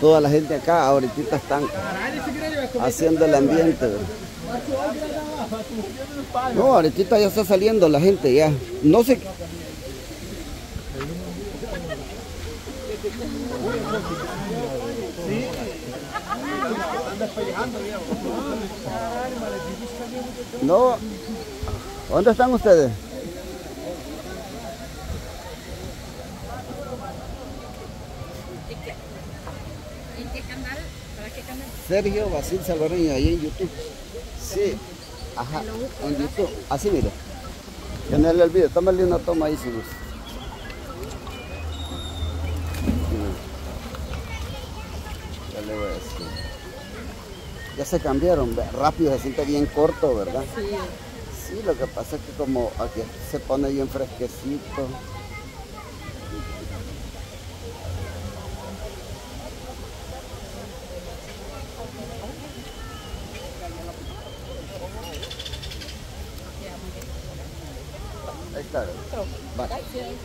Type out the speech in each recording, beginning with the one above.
Toda la gente acá ahorita están haciendo el ambiente. No, ahorita ya está saliendo la gente ya. No sé. No. ¿Dónde están ustedes? ¿En qué canal? ¿Para qué canal? Sergio Basil Salvareño, ahí en YouTube. Sí, ajá, en YouTube. Así mira. En el, el video, tómale una toma ahí si gusta. Ya le voy a decir. Ya se cambiaron, rápido, se siente bien corto, ¿verdad? Sí. Sí, lo que pasa es que como aquí se pone bien fresquecito. Ahí está. Vale.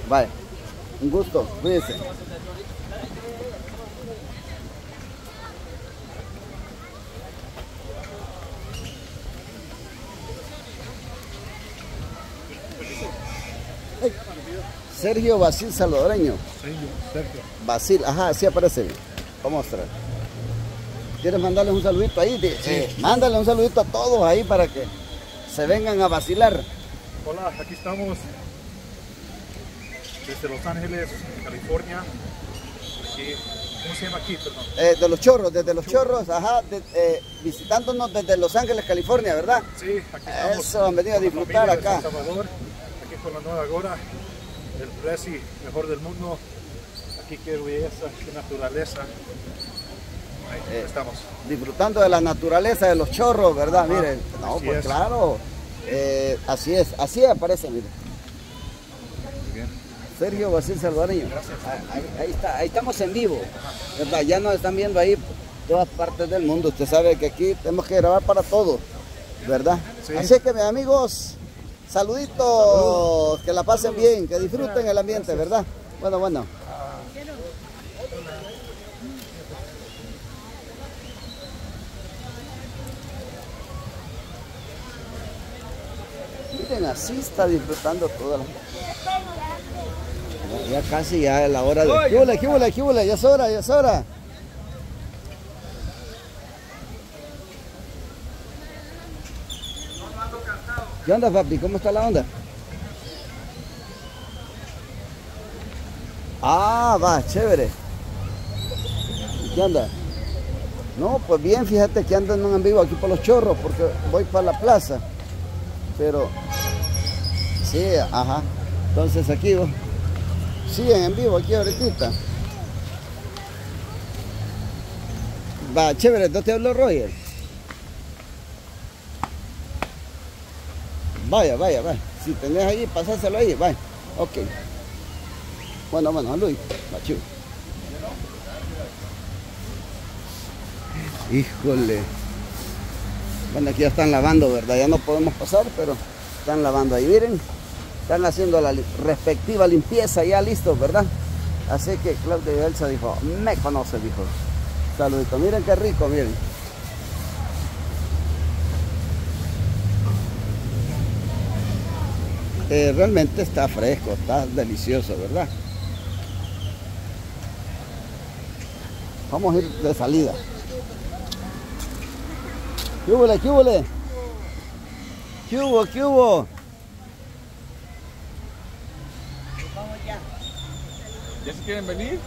Vale. Un gusto, cuídese. Sergio Basil Salvadoreño. Basil, ajá, así aparece. Vamos a mostrar. ¿Quieres mandarles un saludito ahí? Di- eh, mándale un saludito a todos ahí para que se vengan a vacilar. Hola, aquí estamos desde Los Ángeles, California. Aquí, ¿Cómo se llama aquí? Perdón. Eh, de los chorros, desde los chorros, ajá, de- eh, visitándonos desde Los Ángeles, California, ¿verdad? Sí, aquí estamos. Eso, han venido a disfrutar acá. Salvador, aquí con la nueva Gora, el Presi, mejor del mundo. Aquí qué belleza, qué naturaleza. Ahí Eh, estamos. Disfrutando de la naturaleza de los chorros, ¿verdad? Miren, no, pues es. claro, eh, así es, así aparece, miren. Sergio Basil Salvadoreño. Ah, Ahí, ahí está, ahí estamos en vivo. Ya nos están viendo ahí todas partes del mundo. Usted sabe que aquí tenemos que grabar para todo, ¿verdad? Sí. Así que, mis amigos, saluditos, que la pasen bien, que disfruten el ambiente, ¿verdad? Bueno, bueno. Miren, así está disfrutando toda la ya casi ya es la hora de... ¿Qué huele, qué huele, qué huele? Ya es hora, ya es hora. ¿Qué onda, papi? ¿Cómo está la onda? Ah, va, chévere. ¿Y ¿Qué onda? No, pues bien, fíjate que andan en vivo aquí por los chorros porque voy para la plaza. Pero, sí, ajá. Entonces aquí vos. Siguen en vivo aquí ahorita. Va, chévere, ¿no te habló Roger? Vaya, vaya, vaya. Si tenés ahí, pasáselo ahí, vaya. Ok. Bueno, bueno, Luis. Va. Híjole. Bueno, aquí ya están lavando, ¿verdad? Ya no podemos pasar, pero están lavando ahí. Miren, están haciendo la respectiva limpieza, ya listos, ¿verdad? Así que Claudia y Elsa dijo, me conoce, dijo. Saludito, miren qué rico, miren. Eh, realmente está fresco, está delicioso, ¿verdad? Vamos a ir de salida. ¿Qué hubo, qué hubo? ¿Qué hubo, qué hubo? ¿Ya se quieren venir?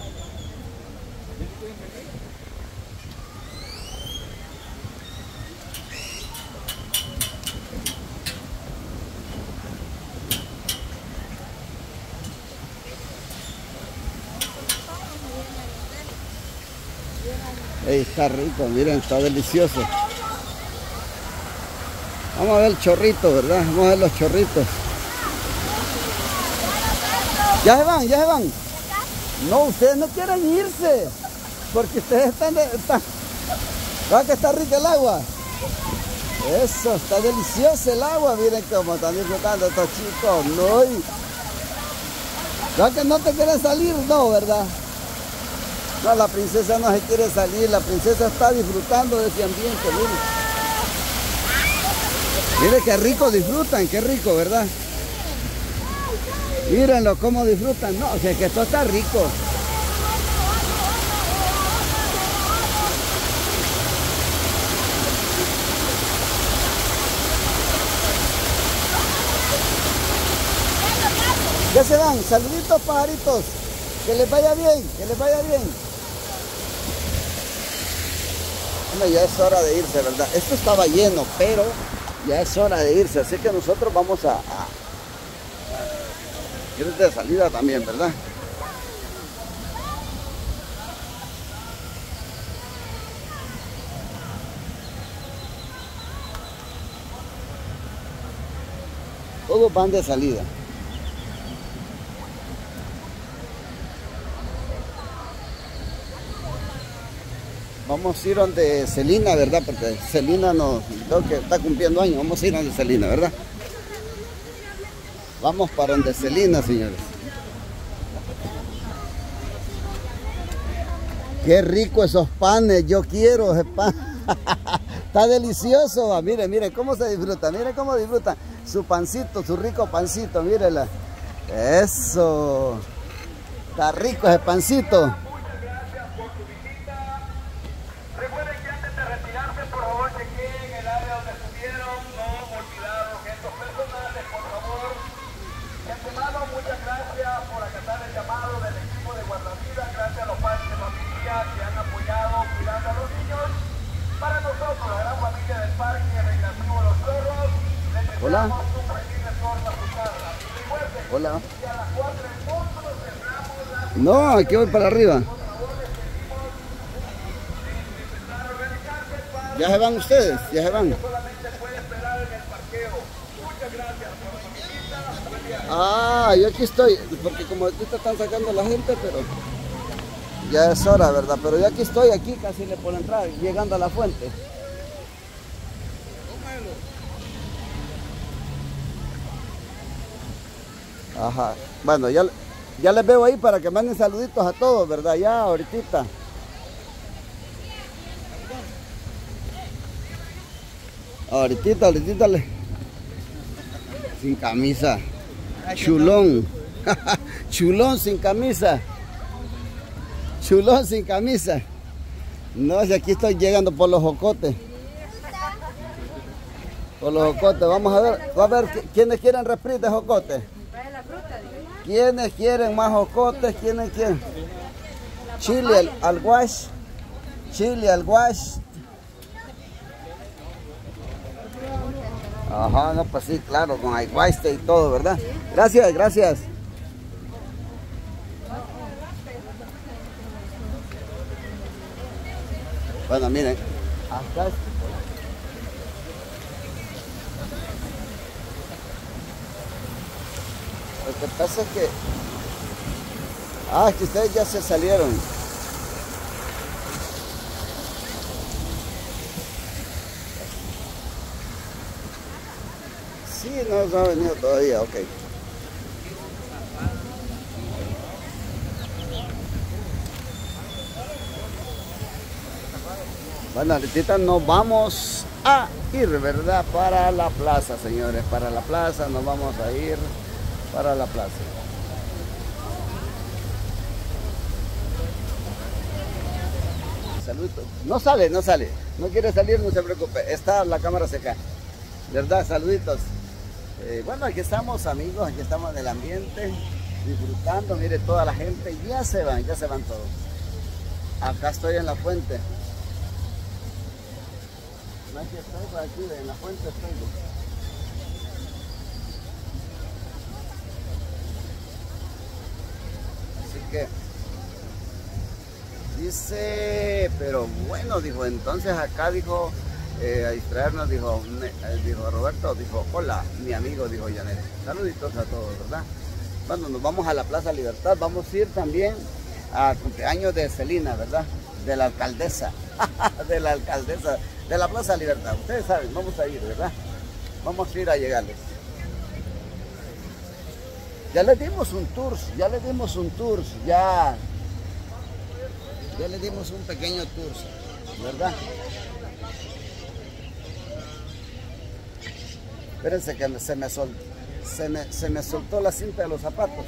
Ey, está rico, miren, está delicioso. Vamos a ver el chorrito, ¿verdad? Vamos a ver los chorritos. Ya se van, ya se van. No, ustedes no quieren irse. Porque ustedes están... Están... ¿Verdad que está rico el agua? Eso, está delicioso el agua. Miren cómo están disfrutando estos chicos. No, ¿Verdad que no te quieren salir? No, ¿verdad? No, la princesa no se quiere salir, la princesa está disfrutando de ese ambiente, miren. Mire qué rico disfrutan, qué rico, ¿verdad? Mírenlo cómo disfrutan. No, o sea que esto está rico. Ya se van, saluditos pajaritos. Que les vaya bien, que les vaya bien. Bueno, ya es hora de irse, ¿verdad? Esto estaba lleno, pero ya es hora de irse. Así que nosotros vamos a de salida también, ¿verdad? Todos van de salida. Vamos a ir donde Celina, ¿verdad? Porque Celina nos, creo que está cumpliendo años. Vamos a ir donde Celina, ¿verdad? Vamos para donde Celina, señores. Qué rico esos panes, yo quiero ese pan. Está delicioso, va. mire, mire cómo se disfruta, mire cómo disfruta su pancito, su rico pancito, mírela. Eso. Está rico ese pancito. Recuerden que antes de retirarse, por favor, chequen el área donde estuvieron, no olvidar objetos personales, por favor. De antemano, muchas gracias por acatar el llamado del equipo de guardavidas, gracias a los padres de familia que han apoyado cuidando a los niños. Para nosotros, la gran familia del Parque Recreativo Los Cerros, les Hola. deseamos un feliz retorno a su casa. Y recuerden Hola. que a las 4 en punto cerramos la No, aquí voy para arriba. Ya se van ustedes, ya se van. Ah, yo aquí estoy, porque como ahorita están sacando la gente, pero ya es hora, ¿verdad? Pero yo aquí estoy, aquí casi le por entrar, llegando a la fuente. Ajá, bueno, ya, ya les veo ahí para que manden saluditos a todos, ¿verdad? Ya, ahorita. Ahorita, ahorita le. Sin camisa. Chulón. Chulón sin camisa. Chulón sin camisa. No, si aquí estoy llegando por los jocotes. Por los jocotes. Vamos a ver, a ver qui- quiénes quieren refri de jocotes. Trae la fruta. ¿Quiénes quieren más jocotes? ¿Quiénes quieren? Chile al, wash. Chile al wash. Ajá, no, pues sí, claro, con aguaste y todo, ¿verdad? Gracias, gracias. Bueno, miren, acá Lo que pasa es que... Ah, es que ustedes ya se salieron. Sí, no, no ha venido todavía, ok. Bueno, ahorita nos vamos a ir, ¿verdad? Para la plaza, señores. Para la plaza, nos vamos a ir para la plaza. Saludos. No sale, no sale. No quiere salir, no se preocupe. Está la cámara seca. ¿Verdad? Saluditos. Eh, bueno, aquí estamos amigos, aquí estamos en el ambiente, disfrutando. Mire, toda la gente ya se van, ya se van todos. Acá estoy en la fuente. Estoy por aquí, en la fuente estoy. Que dice, pero bueno, dijo, entonces acá dijo, eh, a distraernos, dijo, eh, dijo Roberto, dijo, hola, mi amigo, dijo Janet. Saluditos a todos, ¿verdad? Bueno, nos vamos a la Plaza Libertad, vamos a ir también a cumpleaños de Celina, ¿verdad? De la alcaldesa, de la alcaldesa, de la Plaza Libertad. Ustedes saben, vamos a ir, ¿verdad? Vamos a ir a llegarles. Ya les dimos un tour, ya les dimos un tour, ya Ya le dimos un pequeño tour, ¿verdad? Espérense que se me, se, me, se me soltó la cinta de los zapatos.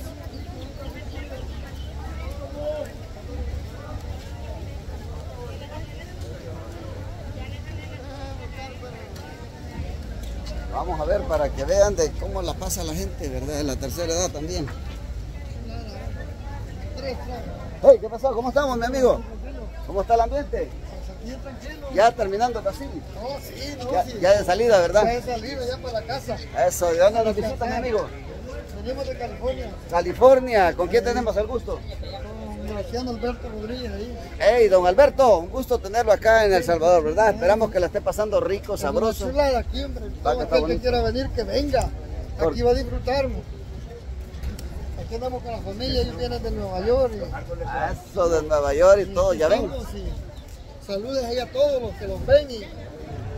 Vamos a ver para que vean de cómo la pasa la gente, ¿verdad? De la tercera edad también. Hey, ¿qué pasó? ¿Cómo estamos, mi amigo? ¿Cómo está el ambiente? Ya terminando casi. No, sí, no, Ya, sí. ya de salida, Ya ¿verdad? he salido ya para la casa. Eso, ¿de dónde nos visita, mi amigo? Venimos de California California. ¿Con quién tenemos el gusto? Con Graciano Alberto Rodríguez ahí. Hey, don Alberto, un gusto tenerlo acá en El Salvador, ¿verdad? Esperamos que la esté pasando rico, sabroso. aquí, hombre. Todo aquel que quiera venir, que venga. Aquí va a disfrutarnos. Aquí andamos con la familia, ellos vienen de Nueva York. Y, Eso de Nueva York y y todo, ya ven. Saludes ahí a todos los que los ven y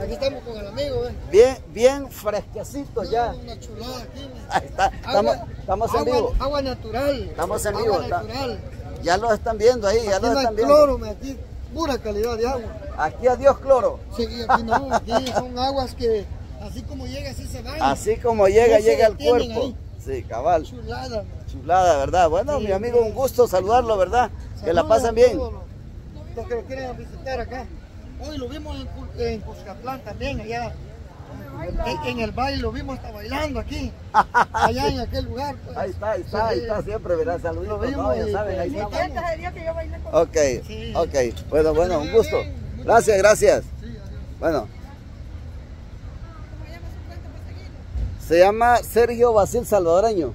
aquí estamos con el amigo, ¿ves? Bien, bien fresquecito ya. Una chulada aquí. ¿ves? Ahí está. Estamos, Agua- estamos en agua- vivo. Agua natural. Estamos en agua vivo, está- natural. Ya lo están viendo ahí, ya Aquí lo no hay están viendo. cloro, aquí pura calidad de agua. Aquí adiós cloro. Sí, aquí no, aquí son aguas que así como llega, así se van. Así como llega, No llega al cuerpo. ahí. Sí, cabal. Chulada. Chulada, ¿verdad? Bueno, Sí, mi amigo, un gusto saludarlo, ¿verdad? Que la Saludos pasen a bien. Los, los que lo quieren visitar acá. Hoy lo vimos en, en Cuscatlán también, allá. En, en el baile lo vimos hasta bailando aquí. Allá en aquel lugar. pues. Ahí está, ahí está, ahí está siempre, ¿verdad? Saluditos, Lo vimos ¿no? Ya saben, ahí y- estamos. Es el día que yo bailé con Ok, Sí. ok. Bueno, bueno, un gusto. Gracias, gracias. Bueno. Se llama Sergio Basil Salvadoreño.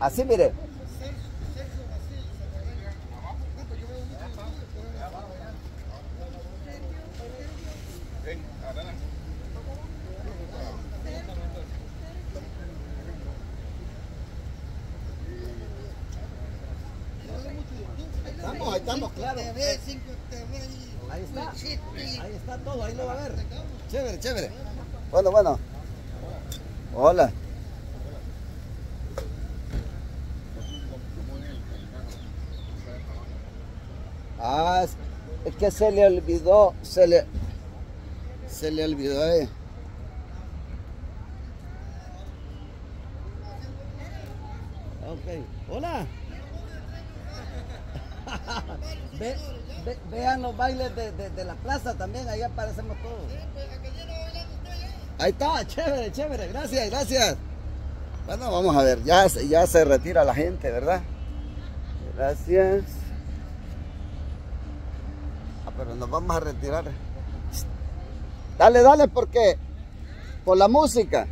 Así, mire. Estamos, ahí estamos, claro. TV, 5 TV Ahí está. Ahí está todo, ahí lo va a ver. Chévere, chévere. Bueno, bueno. Hola. Ah, es, que se le olvidó, se le, se le olvidó a ella. Ok, hola. Ve- ve- vean los bailes de, de- de la plaza también, ahí aparecemos todos. Ahí está, chévere, chévere, gracias, gracias. Bueno, vamos a ver, ya, se- ya se retira la gente, ¿verdad? Gracias. Ah, pero nos vamos a retirar. Dale, dale, porque por la música.